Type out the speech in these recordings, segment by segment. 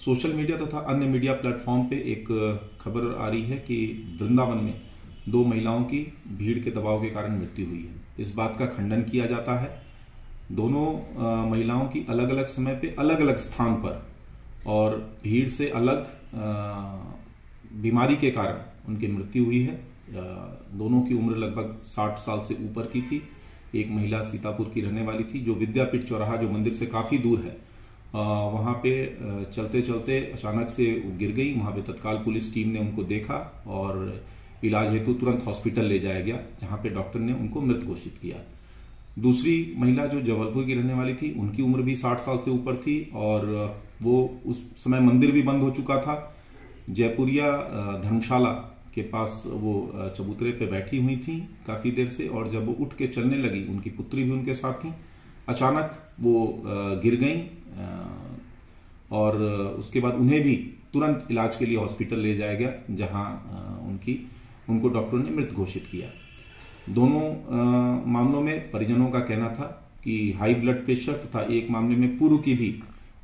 Social media तथा अन्य media platform पे एक खबर आ रही है कि वृंदावन में दो महिलाओं की भीड़ के दबाव के कारण मृत्यु हुई है। इस बात का खंडन किया जाता है। दोनों महिलाओं की अलग अलग समय पे अलग अलग स्थान पर और भीड़ से अलग बीमारी के कारण उनकी मृत्यु हुई है। दोनों की उम्र लगभग 60 साल से ऊपर की थी। एक महिला सीतापुर की रहने वाली थी, जो विद्यापीठ चौराहा, जो मंदिर से काफ़ी दूर है वहाँ पे चलते चलते अचानक से गिर गई। वहाँ पे तत्काल पुलिस टीम ने उनको देखा और इलाज हेतु तुरंत हॉस्पिटल ले जाया गया, जहाँ पे डॉक्टर ने उनको मृत घोषित किया। दूसरी महिला जो जबलपुर की रहने वाली थी, उनकी उम्र भी साठ साल से ऊपर थी और वो उस समय मंदिर भी बंद हो चुका था। जयपुरिया धर्मशाला के पास वो चबूतरे पे बैठी हुई थी काफ़ी देर से और जब वो उठ के चलने लगी, उनकी पुत्री भी उनके साथ थी अचानक वो गिर गई और उसके बाद उन्हें भी तुरंत इलाज के लिए हॉस्पिटल ले जाया गया, जहाँ उनकी, उनको डॉक्टरों ने मृत घोषित किया। दोनों मामलों में परिजनों का कहना था कि हाई ब्लड प्रेशर तथा एक मामले में पूर्व की भी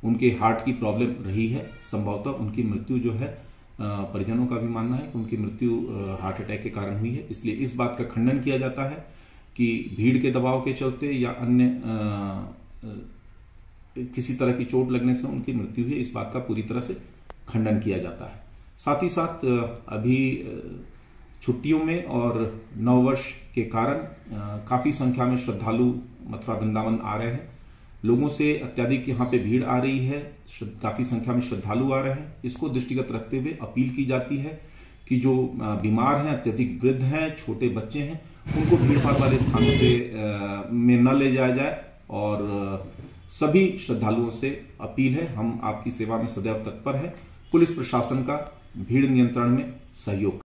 उनके हार्ट की प्रॉब्लम रही है। संभवतः उनकी मृत्यु जो है परिजनों का भी मानना है कि उनकी मृत्यु हार्ट अटैक के कारण हुई है। इसलिए इस बात का खंडन किया जाता है कि भीड़ के दबाव के चलते या अन्य किसी तरह की चोट लगने से उनकी मृत्यु हुई इस बात का पूरी तरह से खंडन किया जाता है। साथ ही साथ अभी छुट्टियों में और नववर्ष के कारण काफ़ी संख्या में श्रद्धालु मथुरा वृंदावन आ रहे हैं। लोगों से अत्याधिक यहाँ पे भीड़ आ रही है काफ़ी संख्या में श्रद्धालु आ रहे हैं। इसको दृष्टिगत रखते हुए अपील की जाती है कि जो बीमार हैं, अत्यधिक वृद्ध हैं, छोटे बच्चे हैं उनको भीड़भाड़ वाले स्थानों से में न ले जाया जाए और सभी श्रद्धालुओं से अपील है, हम आपकी सेवा में सदैव तत्पर है। पुलिस प्रशासन का भीड़ नियंत्रण में सहयोग